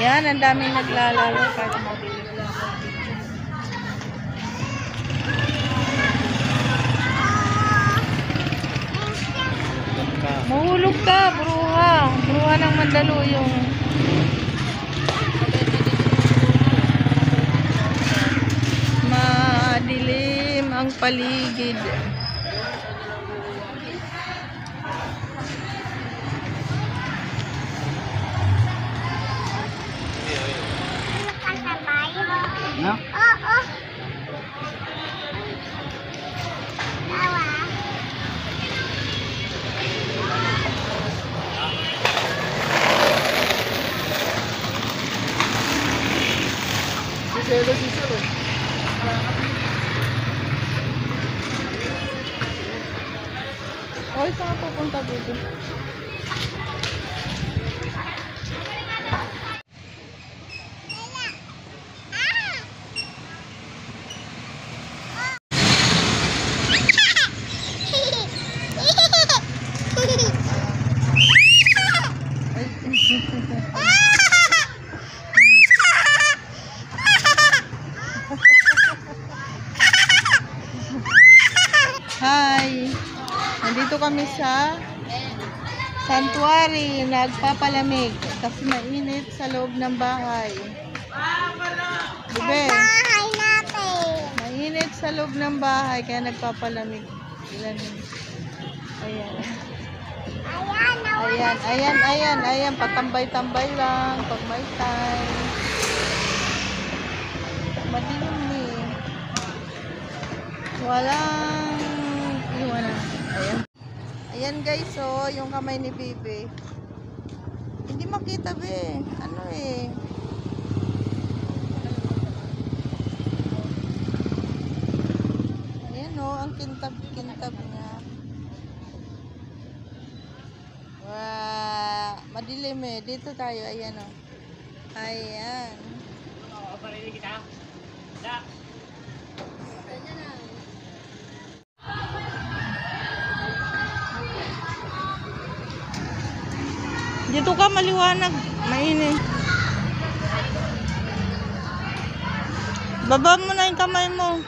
Yan, ang daming naglalaro kahit mabili. Mahulog ka, bruha. Bruha ng Mandaluyong. Madilim ang paligid. Siselo, siselo. Oy, saan pupunta dito? Hi! Nandito kami sa Santuary, nagpapalamig kasi mainit sa loob ng bahay. Bebe, Bahay natin. mainit sa loob ng bahay kaya nagpapalamig. Ilan? Ayan. Ayan. Ayan, ayan, ayan. Patambay-tambay lang pag may time. Madilim eh. Walang. Ayan guys, so yung kamay ni Bibi. Hindi makita be. Ano eh. Ayan o, ang kintab-kintab niya. Wow, madilim eh. Dito tayo, ayan o. Ayan. Dito ka maliwanag. Mainit. Baba mo na yung kamay mo.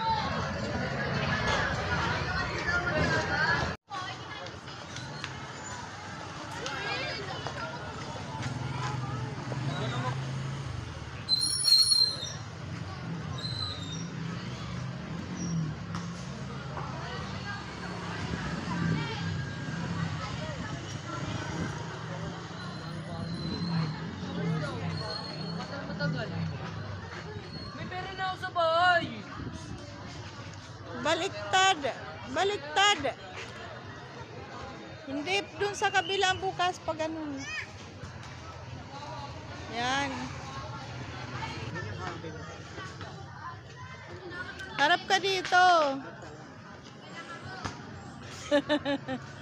May pera na ako sa bahay. Baliktad. Baliktad. Hindi, dun sa kabilang bukas pag ganun. Yan. Harap ka dito.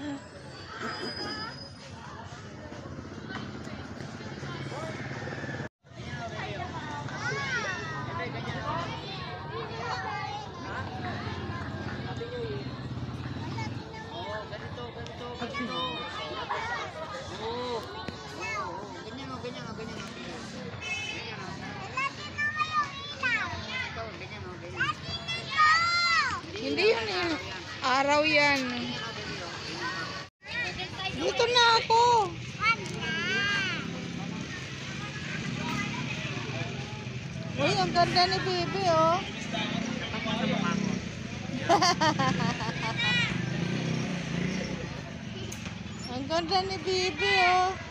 Ganito, ganito, ganito. Oo. Ganyan o, ganyan o, ganyan o. Ganyan o. Ito, ganyan o, ganyan. Hindi yan eh. Araw yan. Dito na ako. Uy, ang ganda ni Bibi, oh. ang ganda ni Bibi, oh.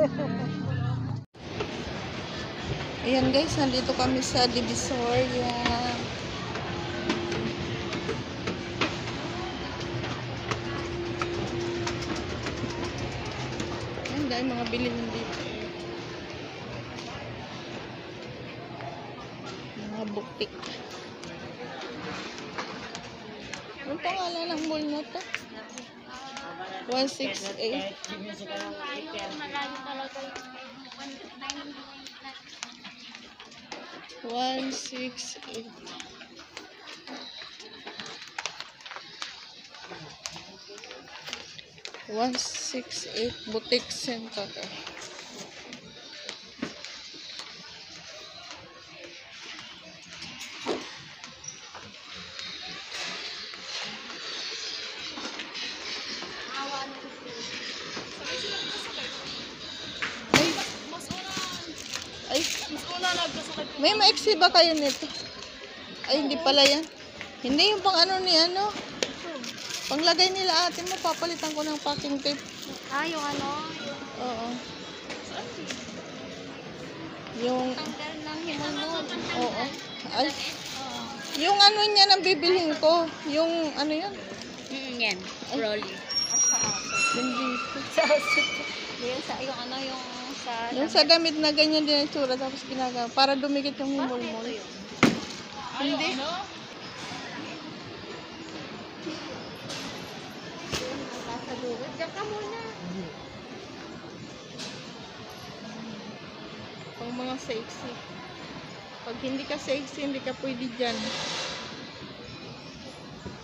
Ayan guys, nandito kami sa Divisoria. Ayan dahil mga bilihin dito. Mga buktik. Anong pangalan ng mall na to? 168. One six eight. One six eight boutique center. Maiksi ba kayo nito? Ay, hindi pala yan. Hindi yung pang ano ni ano. Panglagay nila ate mo, papalitan ko ng packing tape. Ah, yung ano? Oo. Yung, Tanggal ng himonod. oo. Ay, yung ano niya nang bibilhin ko. Yung ano yan? Mm, yan. Rolly. Yung dito. Sa sa yung ano yung sa Yung sa damit na ganyan din ang tsura, tapos ginagawa. Para dumikit yung himol-mol. Hindi. sa dulo. Diyan ka muna. Pang mga sexy. Pag hindi ka sexy, hindi ka pwede dyan.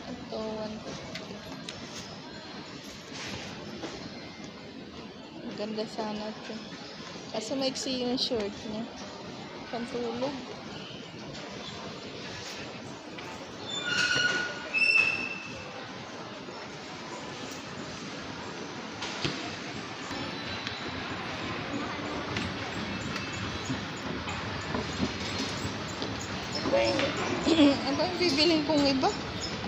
Ito, 150. Maganda sana ito. Kasi maiksi yung short niya. Pantulog. ano yung bibilin kong iba?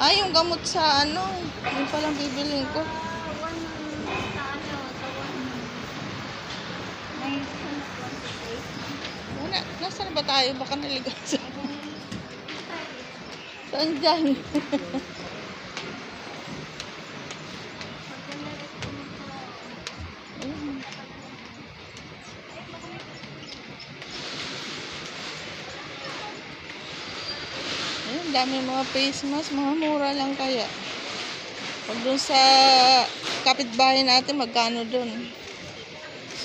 Ah, yung gamot sa ano. Yung palang bibilin ko. Nasaan ba tayo? Baka naligaw sa... Saan dyan? Ayun, dami mga face mask. Mga mura lang kaya. Pag doon sa kapitbahay natin, magkano doon?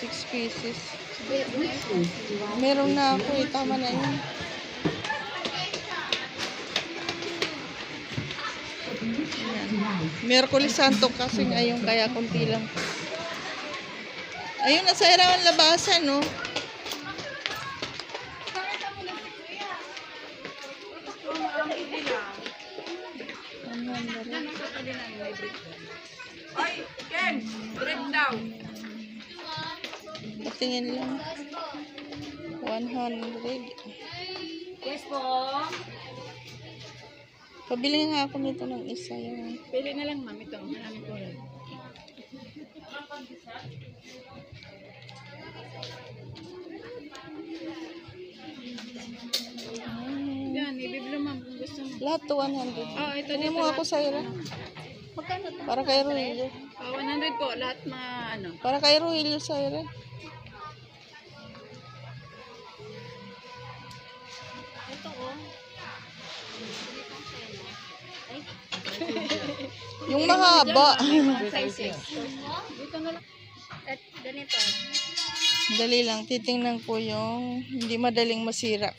6 pieces. Meron na ako eh. Tama na yun. Merkulis Santo kasi ngayon kaya kunti lang. Ayun, nasa irawan labasan, no? Ay, Ken! Break daw. Patingin lang. 100. Yes po. Pabili nga ako nito ng isa yung Pili na lang, ma'am. Ito. Marami po rin. Yan, ibiblo ma'am kung gusto mo. lahat to 100. Oh, ito Tingnan dito. mo ako sa ira. Magkano to? Para kay Rogelio. Oh, 100 po. Lahat mga ano. Para kay Rogelio sa ira. Yung mahaba. Dali lang. Titingnan ko yung hindi madaling masira.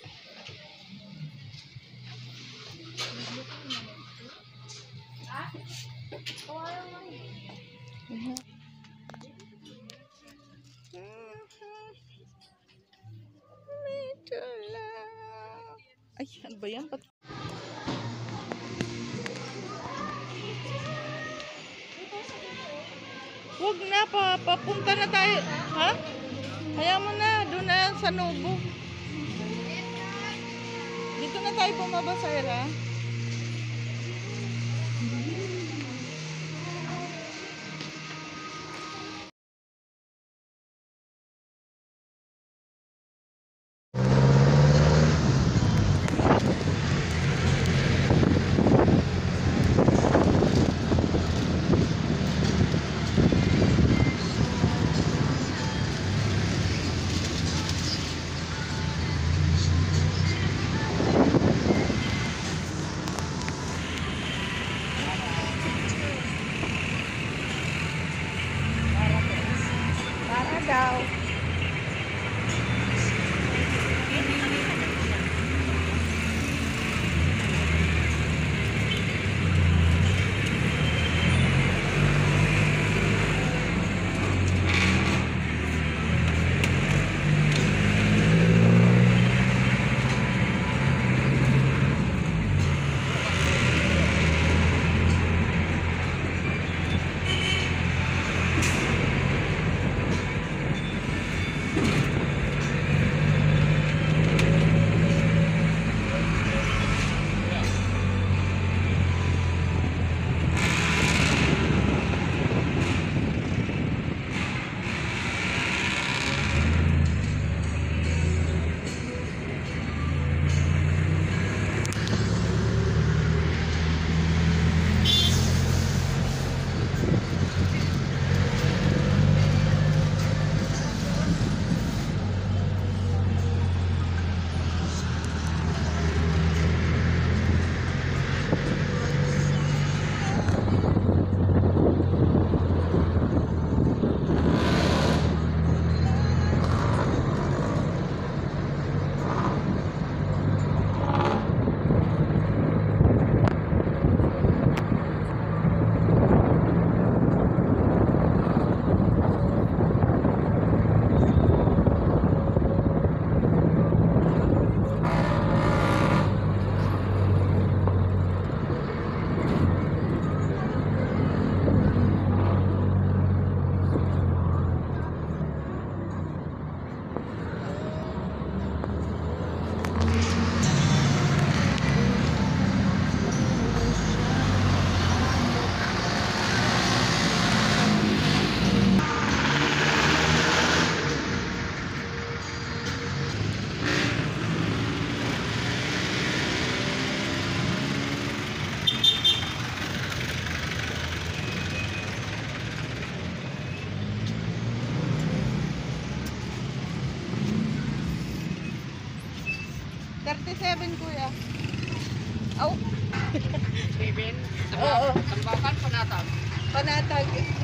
Huwag na, pa, papunta na tayo. Ha? Kaya mo na, doon na sa Nobo. Dito na tayo bumaba sa Ira. kuya. Aw, Bibin. Oo. Tambakan, panatag. panatag.